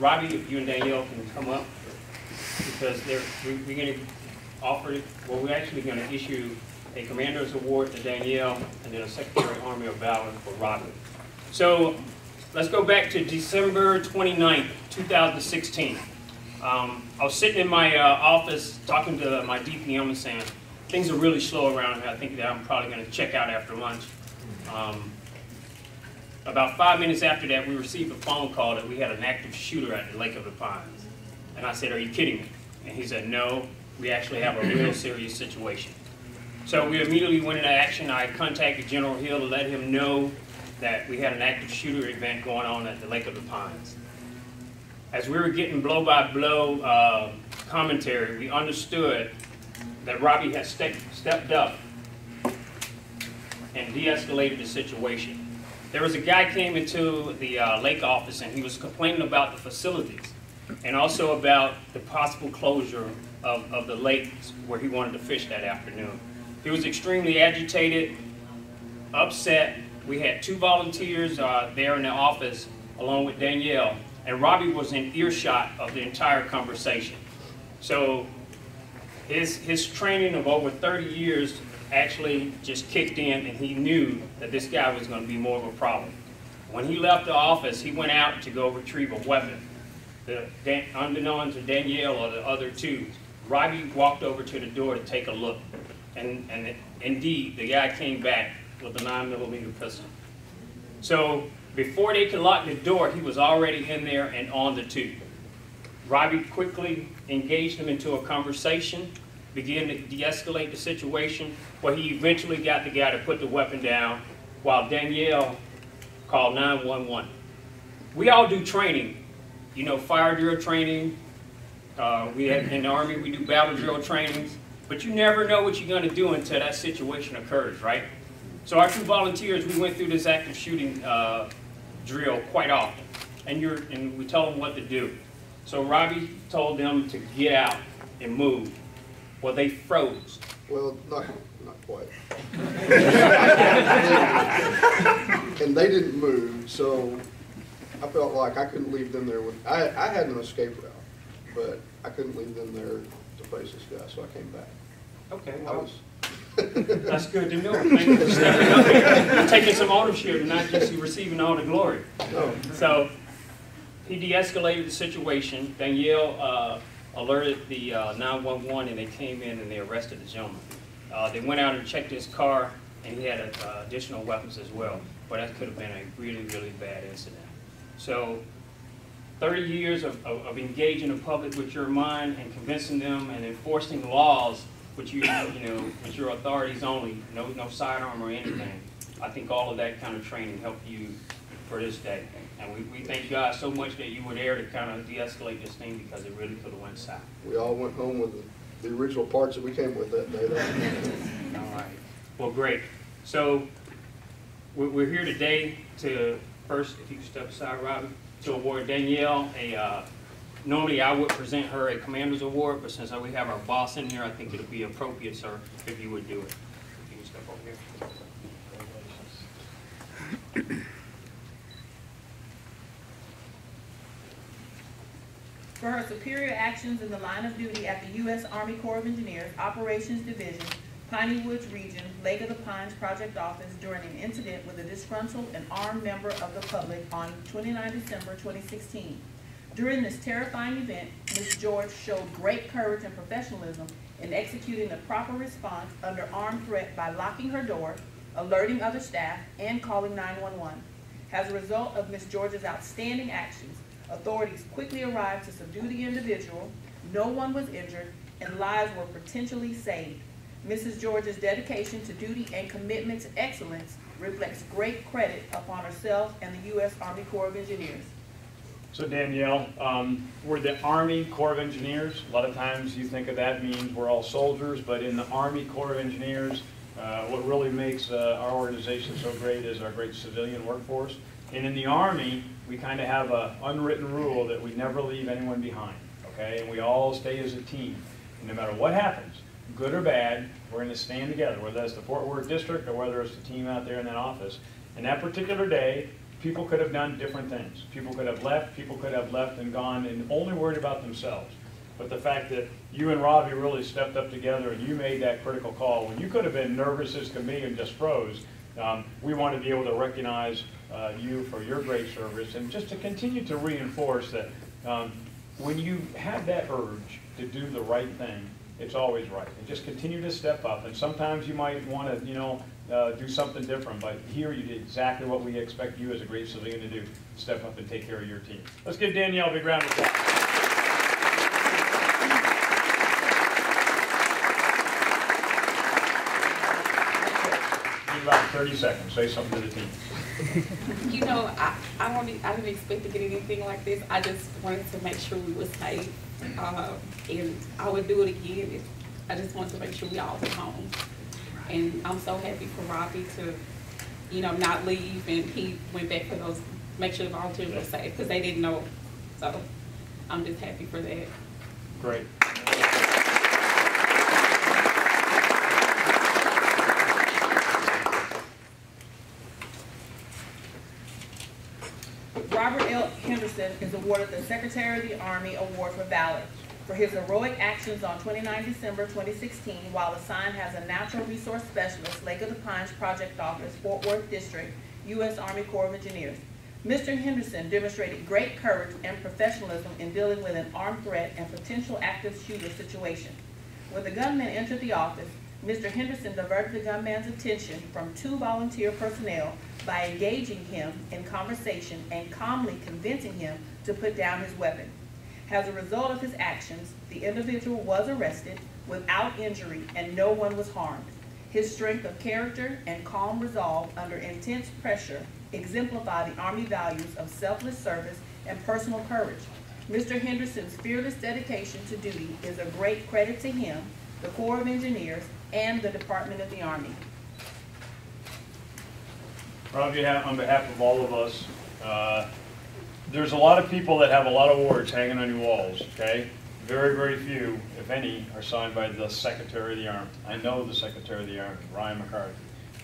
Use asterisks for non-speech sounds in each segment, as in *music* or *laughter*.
Robbie, if you and Danielle can come up, because they're, we- we're gonna offer, well, we're actually gonna issue a commander's award to Danielle and then a Secretary Army of Valor for Robbie. So, let's go back to December 29th, 2016. Um, I was sitting in my uh, office talking to my DPM and saying, things are really slow around here. I think that I'm probably gonna check out after lunch. Um, About five minutes after that, we received a phone call that we had an active shooter at the Lake O' the Pines. And I said, are you kidding me? And he said, no, we actually have a real serious situation. So we immediately went into action. I contacted General Hill to let him know that we had an active shooter event going on at the Lake O' the Pines. As we were getting blow-by-blow uh, commentary, we understood that Robbie had ste- stepped up and de-escalated the situation. There was a guy came into the uh, lake office and he was complaining about the facilities and also about the possible closure of, of the lakes where he wanted to fish that afternoon. He was extremely agitated, upset. We had two volunteers uh, there in the office along with Danielle and Robbie was in earshot of the entire conversation. So his, his training of over 30 years actually just kicked in and he knew that this guy was going to be more of a problem. When he left the office, he went out to go retrieve a weapon. The, unbeknown to Danielle or the other two, Robbie walked over to the door to take a look. And, and indeed, the guy came back with a 9 millimeter pistol. So before they could lock the door, he was already in there and on the tube. Robbie quickly engaged him into a conversation, began to de-escalate the situation, where he eventually got the guy to put the weapon down, while Danielle called 911. We all do training, you know, fire drill training. Uh, we have, in the Army, we do battle drill trainings, but you never know what you're going to do until that situation occurs, right? So our two volunteers, we went through this active shooting uh, drill quite often, and you're and we tell them what to do. So Robbie told them to get out and move. Well, they froze. Well, not, not quite. *laughs* And they didn't move, so I felt like I couldn't leave them there with, I, I had an escape route, but I couldn't leave them there to face this guy, so I came back. Okay, I was, *laughs* that's good to know. *laughs* Thank you for stepping up and taking some ownership and not just receiving all the glory. no, So he de-escalated the situation. Danielle uh, alerted the uh, 911 and they came in and they arrested the gentleman. Uh, They went out and checked his car and he had uh, additional weapons as well. But that could have been a really, really bad incident. So 30 years of, of, of engaging the public with your mind and convincing them and enforcing laws with you, you know, with your authorities only, no, no sidearm or anything. I think all of that kind of training helped you for this day. And we, we thank God so much that you were there to kind of de-escalate this thing because it really could have went south. we all went home with the, the original parts that we came with that day. *laughs* All right. Well, great. So we're, we're here today to, first, if you could step aside, Robin, to award Danielle a, uh, normally I would present her a commander's award, but since we have our boss in here, I think it'd be appropriate, sir, if you would do it. If you can step over here. For her superior actions in the line of duty at the U.S. Army Corps of Engineers Operations Division, Piney Woods Region, Lake O' the Pines Project Office during an incident with a disgruntled and armed member of the public on 29 December 2016. During this terrifying event, Ms. George showed great courage and professionalism in executing the proper response under armed threat by locking her door, alerting other staff, and calling 911. As a result of Ms. George's outstanding actions, authorities quickly arrived to subdue the individual, no one was injured, and lives were potentially saved. Mrs. George's dedication to duty and commitment to excellence reflects great credit upon herself and the U.S. Army Corps of Engineers. So Danielle, um, we're the Army Corps of Engineers. A lot of times you think of that means we're all soldiers, but in the Army Corps of Engineers, uh, what really makes uh, our organization so great is our great civilian workforce. And in the Army, we kind of have an unwritten rule that we never leave anyone behind, okay? And we all stay as a team. And no matter what happens, good or bad, we're going to stand together, whether that's the Fort Worth District or whether it's the team out there in that office. And that particular day, people could have done different things. People could have left, people could have left and gone and only worried about themselves. But the fact that you and Robbie really stepped up together and you made that critical call, when you could have been nervous as can be and just froze, um, we want to be able to recognize uh, you for your great service and just to continue to reinforce that um, when you have that urge to do the right thing, it's always right. And just continue to step up. And sometimes you might want to, you know, uh, do something different. But here you did exactly what we expect you as a great civilian to do. Step up and take care of your team. Let's give Danielle a big round of applause. About 30 seconds. Say something to the team. *laughs* You know, I, I don't, e- I didn't expect to get anything like this. I just wanted to make sure we were safe. Um, and I would do it again. if- I just wanted to make sure we all were home. And I'm so happy for Robbie to, you know, not leave and he went back for those, make sure the volunteers were safe, because they didn't know. So I'm just happy for that. Great. Is awarded the Secretary of the Army Award for Valor for his heroic actions on 29 December 2016 while assigned as a Natural Resource Specialist, Lake O' the Pines Project Office, Fort Worth District, U.S. Army Corps of Engineers. Mr. Henderson demonstrated great courage and professionalism in dealing with an armed threat and potential active shooter situation. When the gunman entered the office, Mr. Henderson diverted the gunman's attention from two volunteer personnel by engaging him in conversation and calmly convincing him to put down his weapon. As a result of his actions, the individual was arrested without injury and no one was harmed. His strength of character and calm resolve under intense pressure exemplify the Army values of selfless service and personal courage. Mr. Henderson's fearless dedication to duty is a great credit to him, the Corps of Engineers, and the Department of the Army. You have, on behalf of all of us, uh, there's a lot of people that have a lot of awards hanging on your walls, okay? Very, very few, if any, are signed by the Secretary of the Army. I know the Secretary of the Army, Ryan McCarthy,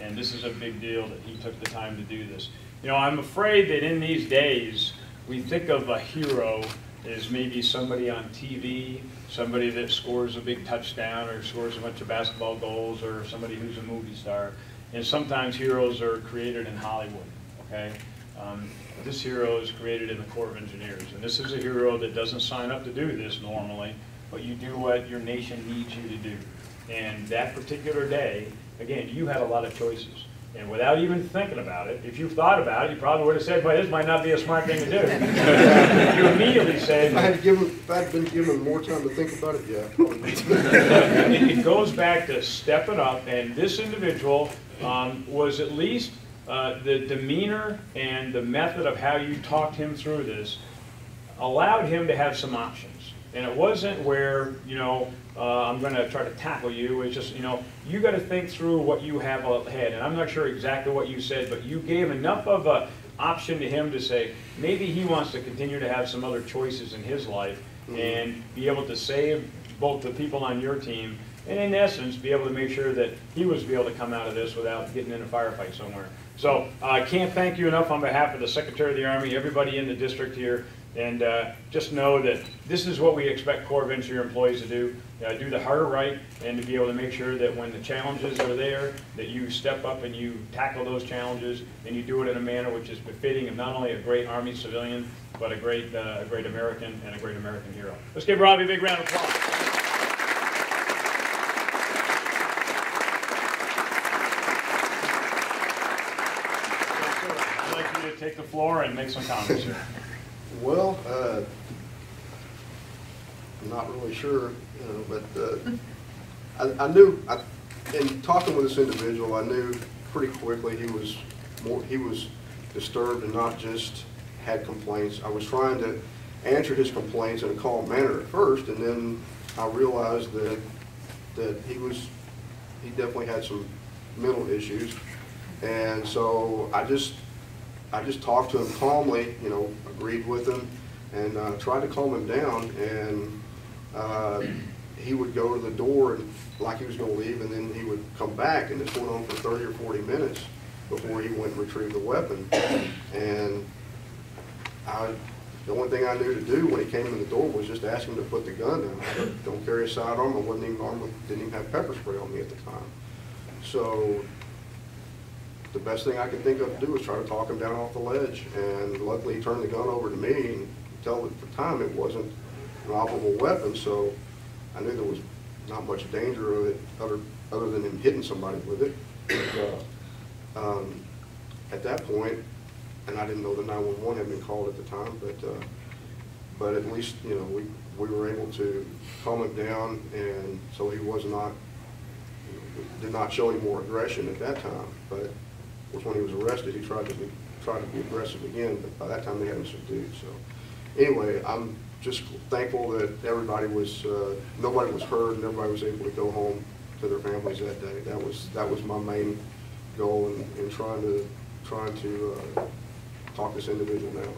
and this is a big deal that he took the time to do this. You know, I'm afraid that in these days, we think of a hero as maybe somebody on TV, somebody that scores a big touchdown or scores a bunch of basketball goals, or somebody who's a movie star. And sometimes heroes are created in Hollywood, okay? Um, This hero is created in the Corps of Engineers, and this is a hero that doesn't sign up to do this normally, but you do what your nation needs you to do. And that particular day, again, you had a lot of choices. And without even thinking about it, if you thought about it, you probably would have said, well, this might not be a smart thing to do. *laughs* You immediately said, If I had given, if I'd been given more time to think about it, yeah. it, *laughs* it goes back to stepping up, and this individual um, was at least uh, the demeanor and the method of how you talked him through this allowed him to have some options. And it wasn't where, you know, uh, I'm going to try to tackle you. It's just, you know, you got to think through what you have ahead. And I'm not sure exactly what you said, but you gave enough of a option to him to say maybe he wants to continue to have some other choices in his life and be able to save both the people on your team and in essence be able to make sure that he was be able to come out of this without getting in a firefight somewhere. So uh, I can't thank you enough on behalf of the Secretary of the Army, everybody in the district here, and uh, just know that this is what we expect Corps of Engineer employees to do, uh, do the harder right, and to be able to make sure that when the challenges are there, that you step up and you tackle those challenges, and you do it in a manner which is befitting of not only a great Army civilian, but a great, uh, a great American and a great American hero. Let's give Robbie a big round of applause. Take the floor and make some comments. Well, uh, I'm not really sure, you know, but uh, I, I knew, I, in talking with this individual, I knew pretty quickly he was more, he was disturbed and not just had complaints. I was trying to answer his complaints in a calm manner at first, and then I realized that, that he was, he definitely had some mental issues. And so I just, I just talked to him calmly, you know, agreed with him, and uh, tried to calm him down. And uh, he would go to the door and like he was going to leave, and then he would come back, and this went on for 30 or 40 minutes. before he went and retrieved the weapon. And I, the only thing I knew to do when he came in the door was just ask him to put the gun down. I don't- carry a sidearm, I wasn't even armed, with- didn't even have pepper spray on me at the time. So the best thing I could think of to do was try to talk him down off the ledge. And luckily, he turned the gun over to me and tell at the time it wasn't an operable weapon, so I knew there was not much danger of it, other, other than him hitting somebody with it. Uh, um, At that point, and I didn't know the 911 had been called at the time, but, uh, but at least, you know, we, we were able to calm him down, and so he was not, did not show any more aggression at that time. But course, when he was arrested, he tried to be, tried to be aggressive again, but by that time, they had him subdued, so. Anyway, I'm just thankful that everybody was, uh, nobody was hurt, and everybody was able to go home to their families that day. That was, that was my main goal in, in trying to, trying to uh, talk this individual down.